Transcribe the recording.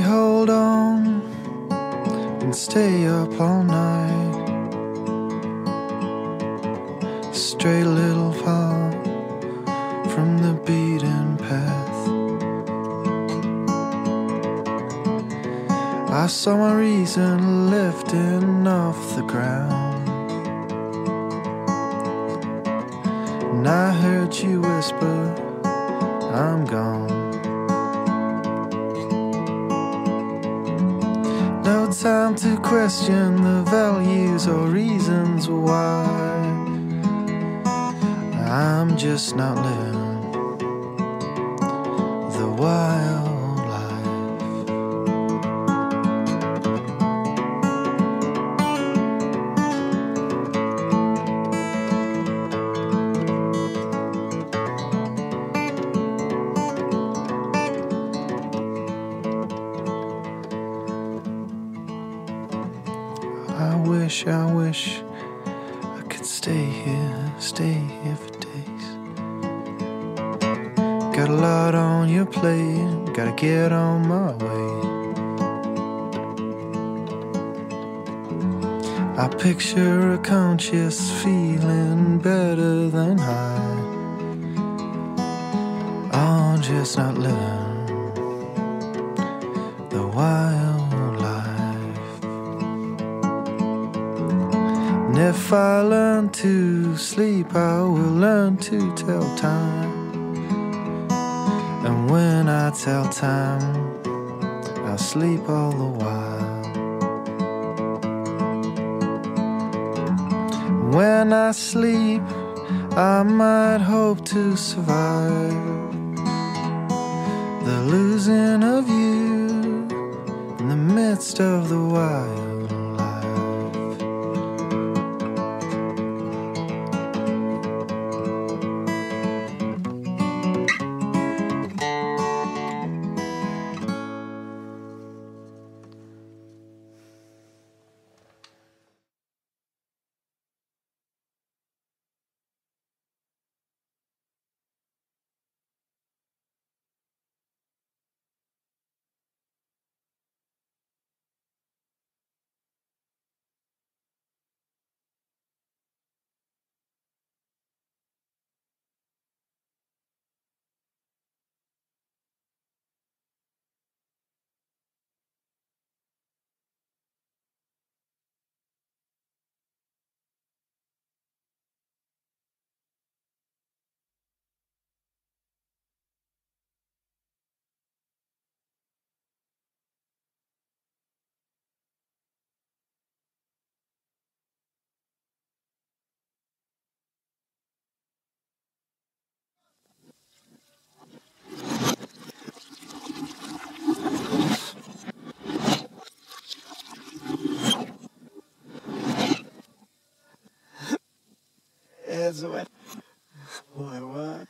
hold on and stay up all night. Stray little far from the beaten path. I saw my reason lifting off the ground. And I heard you whisper, I'm gone. Time to question the values or reasons why. I'm just not living the wild I wish, I wish I could stay here, stay here for days. Got a lot on your plate, gotta get on my way. I picture a conscious feeling better than high. I'm just not living the wild if I learn to sleep, I will learn to tell time. And when I tell time, I'll sleep all the while. When I sleep, I might hope to survive the losing of you in the midst of the wild What? Boy, what?